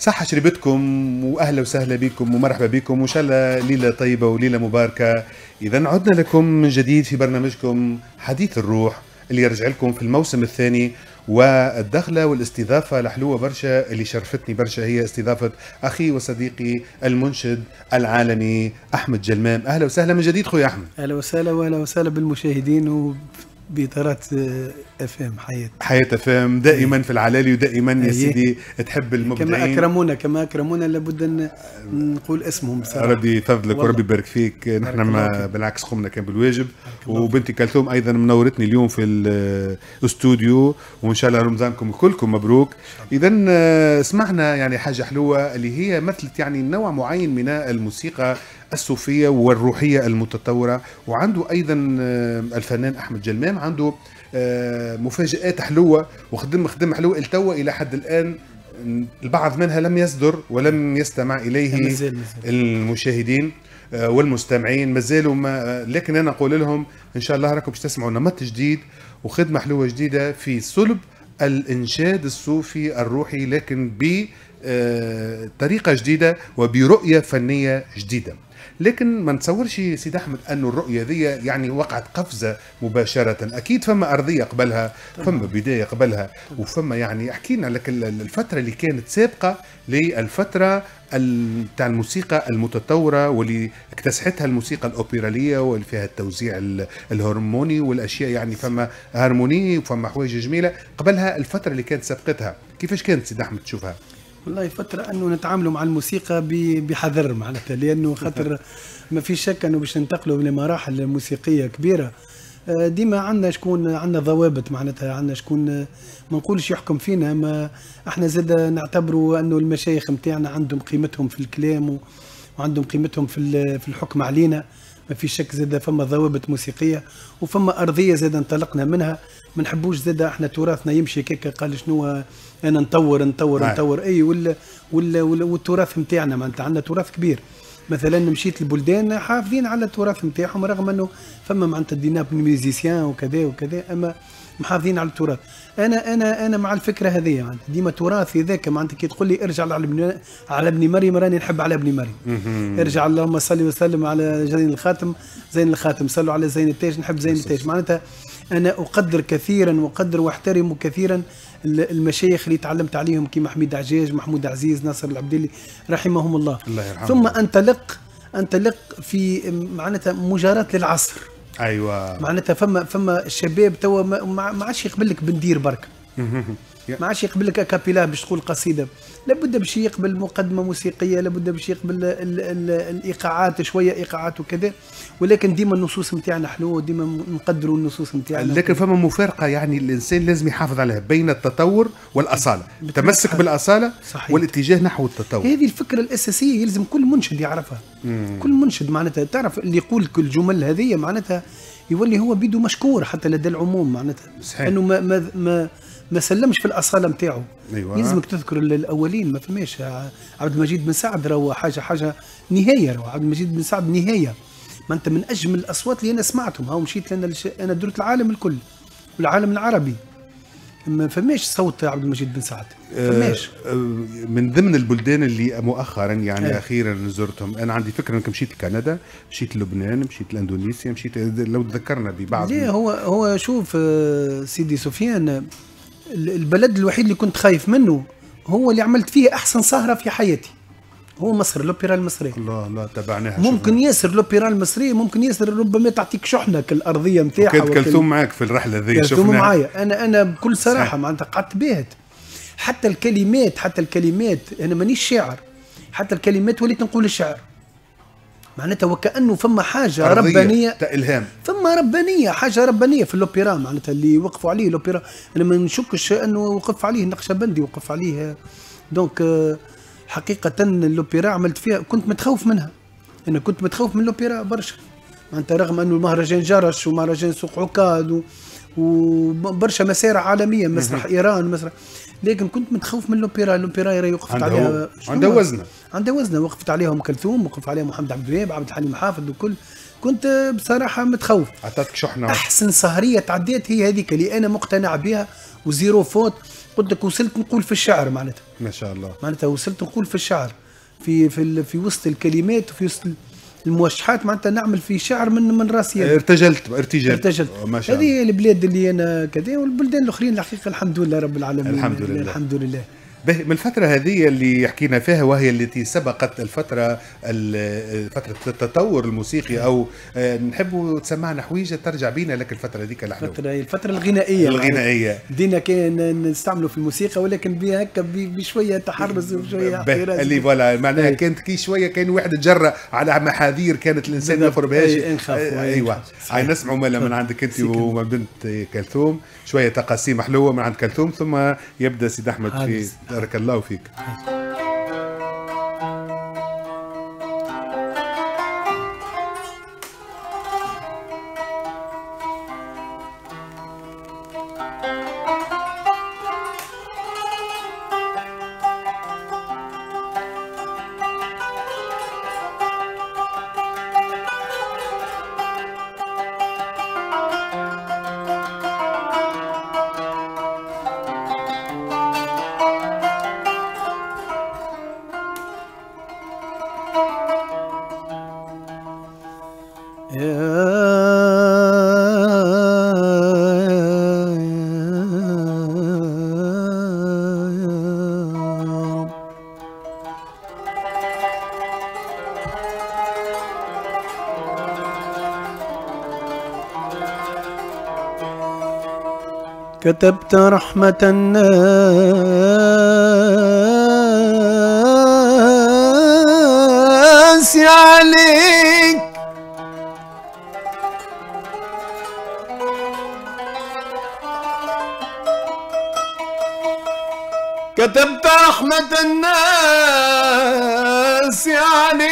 صحة شربتكم وأهلا وسهلا بكم ومرحبا بكم وإن شاء الله ليلة طيبة وليلة مباركة. إذا عدنا لكم من جديد في برنامجكم حديث الروح اللي يرجع لكم في الموسم الثاني والدخلة والاستضافة الحلوة برشا اللي شرفتني برشا هي استضافة أخي وصديقي المنشد العالمي أحمد جلمام أهلا وسهلا من جديد خويا أحمد. أهلا وسهلا وأهلا وسهلا بالمشاهدين وبإطارات اف ام حياة حياة فهم دائما في العلالي ودائما يا أيه. سيدي تحب كما المبدعين. أكرمونا كما أكرمونا لابد أن نقول اسمهم بصراحة. ربي يفضلك. وربي يبارك فيك. نحن ما. بالعكس قمنا كان بالواجب. وبنتي كلثوم أيضا منورتني اليوم في الأستوديو. وإن شاء الله رمضانكم كلكم مبروك. اذا آه، سمعنا يعني حاجة حلوة اللي هي مثلت يعني نوع معين من الموسيقى الصوفية والروحية المتطورة. وعنده أيضا آه، الفنان أحمد جلمام. عنده مفاجآت حلوة وخدم خدم حلوة. التوا إلى حد الآن البعض منها لم يصدر ولم يستمع مازال المشاهدين آه، والمستمعين. ما زالوا ما آه، لكن أنا أقول لهم إن شاء الله راكم باش تسمعوا نمط جديد وخدمة حلوة جديدة في صلب الإنشاد الصوفي الروحي لكن بطريقه جديدة وبرؤية فنية جديدة. لكن ما نتصورش سيد أحمد انه الرؤية ذي يعني وقعت قفزة مباشرة. أكيد فما أرضية قبلها فما بداية قبلها وفما يعني أحكي لنا لك ال- الفترة اللي كانت سابقة للفترة بتاع الموسيقى المتطورة واللي اكتسحتها الموسيقى الاوبراليه واللي فيها التوزيع ال- الهرموني والأشياء يعني فما هارموني وفما حوايج جميلة. قبلها الفترة اللي كانت سابقتها كيفاش كانت سيد أحمد تشوفها؟ والله فترة أنه نتعاملوا مع الموسيقى بحذر معناتها لأنه خاطر ما في شك أنه باش ننتقلوا لمراحل موسيقية كبيرة. آه، ديما عندنا شكون عندنا ضوابط معناتها عندنا شكون ما نقولش يحكم فينا ما إحنا زاد نعتبروا أنه المشايخ نتاعنا عندهم قيمتهم في الكلام وعندهم قيمتهم في في الحكم علينا. ما في شك زاد فما ضوابط موسيقية وفما أرضية زاد انطلقنا منها. ما نحبوش زاد إحنا تراثنا يمشي كيك قال شنو أنا نطور نطور نعم. نطور. إي ولا ولا ولا- والتراث نتاعنا معناتها عندنا تراث كبير. مثلا مشيت البلدان حافظين على التراث نتاعهم رغم إنه فما معناتها des musiciens وكذا وكذا أما محافظين على التراث. أنا أنا أنا مع الفكرة هذه. معناتها ديما تراثي ذاك معناتها كي تقول لي ارجع على ابن على ابن مريم راني نحب على ابن مريم. ارجع اللهم صل وسلم على زين الخاتم زين الخاتم صلوا على زين التاج نحب زين التاج معناتها أنا أقدر كثيرا وأقدر وأحترم كثيرا ال- المشايخ اللي تعلمت عليهم كيما حميد عجاج محمود عزيز ناصر العبدلي رحمهم الله. الله يرحمه. ثم أنطلق أنطلق في معناتها مجاراة للعصر. أيوه. معناتها فما فما الشباب توا ما- عادش يقبل لك بندير برك. ما عادش يقبل لك أكابيلا باش تقول قصيدة. لابد باش يقبل مقدمة موسيقية لابد باش يقبل ال ال الإيقاعات شوية إيقاعات وكذا. ولكن ديما النصوص نتاعنا حلوة ديما نقدروا النصوص نتاعنا لكن فما مفارقة يعني الإنسان لازم يحافظ عليها بين التطور والأصالة. بطبيعة تمسك الحال. بالأصالة صحيح. والاتجاه نحو التطور. هذه الفكرة الأساسية يلزم كل منشد يعرفها. كل منشد معناتها تعرف اللي يقول كل الجمل هذه معناتها يولي هو بيدو مشكور حتى لدى العموم معناتها. صحيح. انه ما ما ما ما سلمش في الأصالة نتاعو أيوة. يلزمك تذكر ال- الأولين ما فماش. عبد المجيد بن سعد راهو حاجة حاجة نهاية راهو. عبد المجيد بن سعد نهاية. ما انت من أجمل الأصوات اللي أنا سمعتهم. هاو مشيت لأن أنا درت العالم الكل. والعالم العربي. ما فماش صوت عبد المجيد بن سعد. ما فماش. آه، من ضمن البلدان اللي مؤخرا يعني إيه. أخيرا زرتهم. أنا عندي فكرة إنك مشيت لكندا مشيت لبنان مشيت لإندونيسيا مشيت لو تذكرنا ببعض. ليه هو هو شوف آه، سيدي سفيان آه، ال- البلد الوحيد اللي كنت خايف منه هو اللي عملت فيه أحسن سهرة في حياتي. هو مصر الاوبرا المصريه الله الله تابعناها ممكن ياسر الاوبرا المصريه ممكن ياسر ربما تعطيك شحنة الارضيه نتاعها كانت وكل- كلثوم معك في الرحلة ذي كلثوم شفنا معايا. أنا أنا بكل صراحة. معناتها قعدت باهت حتى الكلمات حتى الكلمات أنا مانيش شاعر. حتى الكلمات وليت نقول الشعر. معناتها وكأنه فما حاجة ربانية. إلهام. فما ربانية حاجة ربانية في الأوبرا معناتها اللي وقفوا عليه الأوبرا. أنا ما نشكش أنه وقف عليه النقشبندي وقف عليه. دونك آه، حقيقة الأوبرا عملت فيها كنت متخوف منها. أنا كنت متخوف من الأوبرا برشا. معناتها رغم أنه المهرجان جرش ومهرجان سوق عكاد و- وبرشا مسارح عالمية مسرح إيران مسرح لكن كنت متخوف من الأوبرا. الأوبرا راهي وقفت عليها. عندها هو؟ وزنها. عندها وزنة. وقفت عليها أم كلثوم وقف عليها محمد عبد الوهاب عبد الحليم حافظ وكل. كنت بصراحة متخوف. عطاتك شحنة. أحسن سهرية تعديت هي هذيك اللي أنا مقتنع بها. و zéro faute. قلت لك وصلت نقول في الشعر معناتها. ما شاء الله. معناتها وصلت نقول في الشعر. في في في وسط الكلمات وفي وسط الموشحات معناتها نعمل في شعر من من راسي أنا. ارتجلت ارتجال ارتجلت. ما شاء الله. هذه البلاد اللي أنا كذا والبلدان الأخرين الحقيقة الحمد لله رب العالمين. الحمد لله. الحمد لله. من الفترة هذه اللي حكينا فيها وهي التي سبقت الفترة ال- فترة التطور الموسيقي أو آه، نحب تسمعنا حويجة ترجع بينا لك الفترة ذيك الحلوة الفترة الفترة الغنائية الغنائية بدينا كان نستعملوا في الموسيقى ولكن بها هكا بشوية تحرز وشوية. اللي voilà معناها أي. كانت كي شوية كان واحد تجرى على محاذير كانت الإنسان ما بالضبط. يخربهاش أي، نخاف، آه، أي، أيوه نخاف. صحيح. هاي نسمعوا مالا من عندك انت سيكا. ومن بنت كلثوم شوية تقاسيم حلوة من عند كلثوم ثم يبدأ سيد أحمد في. بارك الله فيك. كتبت رحمة الناس. رحمة الناس عليك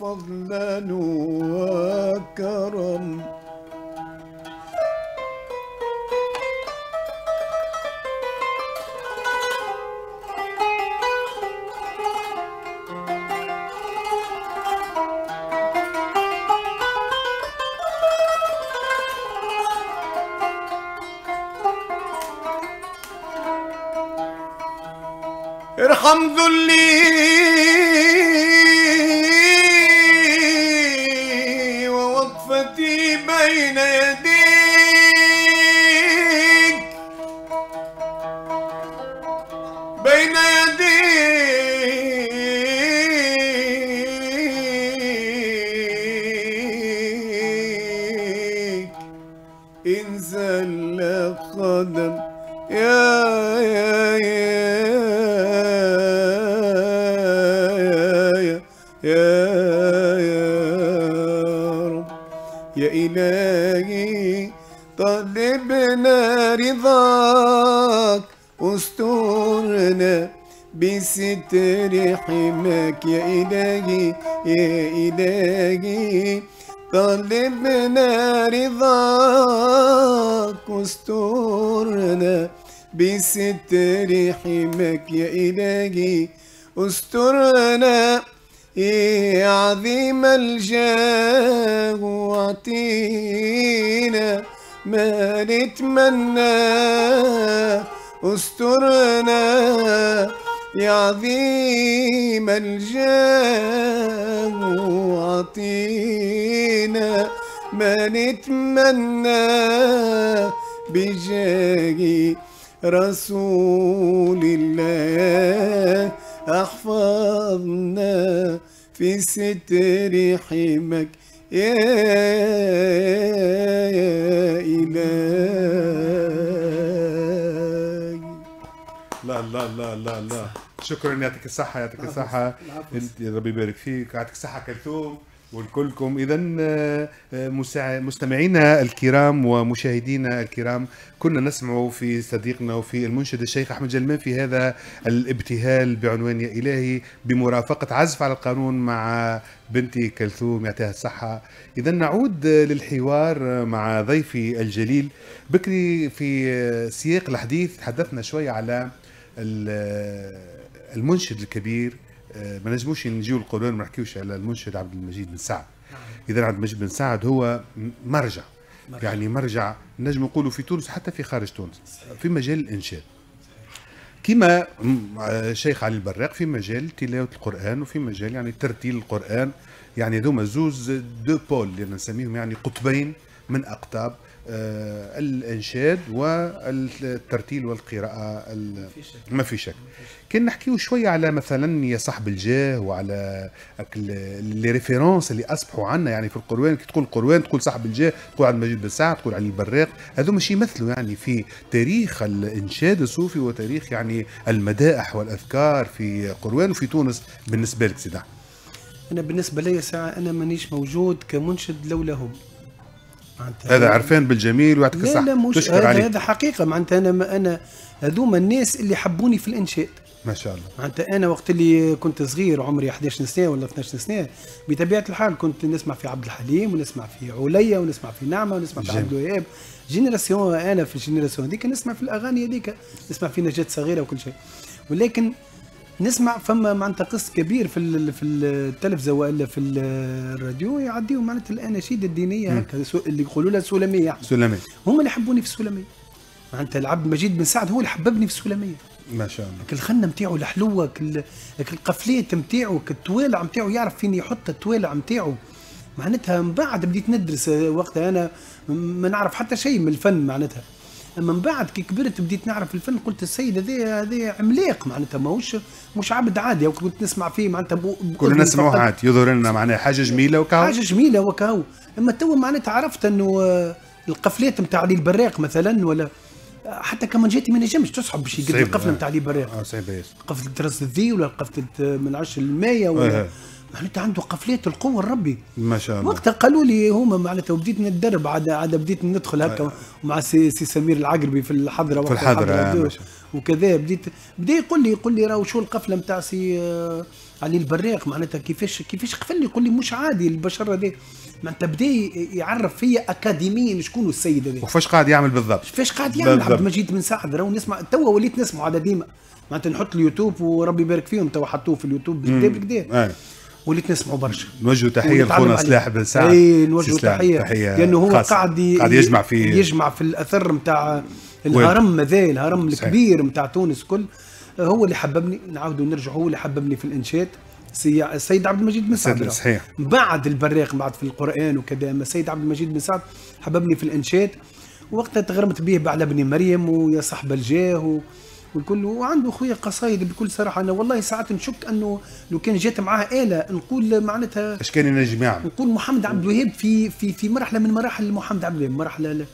فضلا وكرم. ارحم ذلي. ووقفتي بين يديك. بين يديك. انزل قدم يا يا يا يا يا رب. يا إلهي طلبنا رضاك أسترنا بستر حماك. يا إلهي يا إلهي طلبنا رضاك أسترنا بستر حماك يا إلهي استرنا. يا عظيم الجاه واعطينا ما نتمنى. استرنا يا عظيم الجاه واعطينا ما نتمنى. بجاه رسول الله أحفظنا في ستر حمك يا إلهي. لا لا لا لا لا. شكرا يعطيك الصحة يعطيك الصحة. أنت ربي يبارك فيك. يعطيك الصحة كلثوم. ولكلكم اذا مستمعينا الكرام ومشاهدينا الكرام كنا نسمع في صديقنا وفي المنشد الشيخ أحمد جلمان في هذا الابتهال بعنوان يا إلهي بمرافقة عزف على القانون مع بنتي كلثوم يعطيها الصحة. اذا نعود للحوار مع ضيفي الجليل. بكري في سياق الحديث تحدثنا شوية على المنشد الكبير آه، ما نجموش نجيو القرآن ما نحكيوش على المنشد عبد المجيد بن سعد. نعم. اذا عبد المجيد بن سعد هو مرجع. مرجع. يعني مرجع نجم نقولوا في تونس حتى في خارج تونس في مجال الإنشاد. كما الشيخ علي البراق في مجال تلاوة القرآن وفي مجال يعني ترتيل القرآن. يعني ذوما زوز deux pôles اللي نسميهم يعني قطبين من أقطاب آه، الإنشاد والترتيل والقراءة ما في شك. كان نحكيو شوية على مثلا يا صاحب الجاه وعلى les références اللي أصبحوا عنا يعني في القروان كي تقول القروان تقول صاحب الجاه تقول عبد المجيد بن سعد تقول علي البراق هذو مش يمثلوا يعني في تاريخ الإنشاد الصوفي وتاريخ يعني المدائح والأذكار في قروان وفي تونس بالنسبة لك سيدي؟ أنا بالنسبة لي ساعة أنا مانيش موجود كمنشد لولاهم. هذا عرفان بالجميل ويعطيك الصحة لا مش تشكر عليه هذا حقيقة معناتها أنا أنا هذوما الناس اللي حبوني في الإنشاد. ما شاء الله. معناتها أنا وقت اللي كنت صغير عمري 11 سنة ولا 12 سنة بطبيعة الحال كنت نسمع في عبد الحليم ونسمع في عليا ونسمع في نعمة ونسمع في عبد الوهاب. génération أنا في ال génération هذيك نسمع في الأغاني هذيك نسمع في نجاة صغيرة وكل شيء. ولكن نسمع فما معناتها قس كبير في في التلفزة والا في الراديو يعديوا معناتها الأناشيد الدينية هكا اللي يقولوا لها سلمية. سلمية. هم اللي حبوني في السلميه معناتها العبد المجيد بن سعد هو اللي حببني في السلميه ما شاء الله. الخنه نتاعو الحلوة القفلات نتاعو التوالع نتاعو يعرف فين يحط التوالع نتاعو معناتها من بعد بديت ندرس وقتها أنا ما نعرف حتى شيء من الفن معناتها. من بعد كي كبرت بديت نعرف الفن قلت السيد هذا هذا عملاق معناتها ماهوش مش عبد عادي كنت نسمع فيه معناتها كنا نسمعوه عادي يظهر لنا معناها حاجة جميلة وكاو حاجة جميلة وكاو أما تو معناتها عرفت إنه آه، القفلات نتاع علي البراق مثلا ولا حتى كمان جاتي ما نجمش تصحب باش يقدم القفلة نتاع علي البراق آه صعيبه قفلة راس الذيل ولا قفلة من عش المايه ولا. معناتها عنده قفلات القوة الربي. ما شاء الله. وقتها قالوا لي هما معناتها وبديت نتدرب عاد عاد بديت ندخل هكا آه. مع سي, سي سمير العقربي في الحضرة في الحضرة, الحضرة وكذا. بديت بدأ يقول لي يقول لي راهو شو القفلة نتاع سي آه، علي البراق معناتها كيفاش كيفاش قفل لي يقول لي مش عادي البشر هذا معناتها بدأ يعرف فيا اكاديميا شكون السيد هذا وفاش قاعد يعمل بالضبط. كيفاش قاعد يعمل؟ عبد المجيد بن سعد راهو نسمع توا وليت نسمع هذا ديما. معناتها نحط اليوتيوب وربي يبارك فيهم توا حطوه في اليوتيوب. بالقدا بالقدا وليت نسمعه برشا. نوجه تحية لخونا سلاح بن سعد. إي نوجه تحية, لأنه هو قاعد قاعد يجمع في يجمع في الأثر نتاع الهرم ماذا الهرم الكبير نتاع تونس كل هو اللي حببني نعاود ونرجع هو اللي حببني في الإنشاد. السيد عبد المجيد بن سعد. صحيح. بعد البراق بعد في القرآن وكذا اما السيد عبد المجيد بن سعد حببني في الإنشاد. وقتها تغرمت به بعد ابن مريم ويا صاحب الجاه والكل وعنده خويا قصايد بكل صراحة. أنا والله ساعات نشك أنه لو كان جات معاه آلة نقول معناتها اش كان ينجم يعمل؟ نقول محمد عبد الوهاب في في في مرحلة من مراحل محمد عبد الوهاب. مرحلة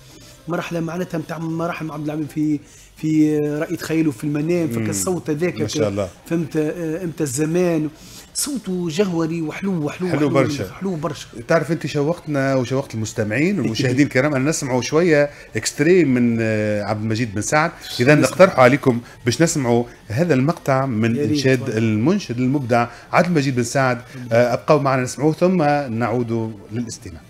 مرحلة معناتها نتاع مراحل عبد الوهاب في في رأيت خيله في المنام فك الصوت هذاك ما شاء الله. فهمت إمتى الزمان. صوته جهوري وحلو وحلو حلو برشا. حلو برشا. تعرف انت شوقتنا وشوقت المستمعين والمشاهدين الكرام أن نسمعوا شوية اكستري من آه، عبد المجيد بن سعد. إذا نقترح عليكم باش نسمعوا هذا المقطع من إنشاد المنشد المبدع عبد المجيد بن سعد. آه، أبقوا معنا نسمعوه ثم نعود للاستماع.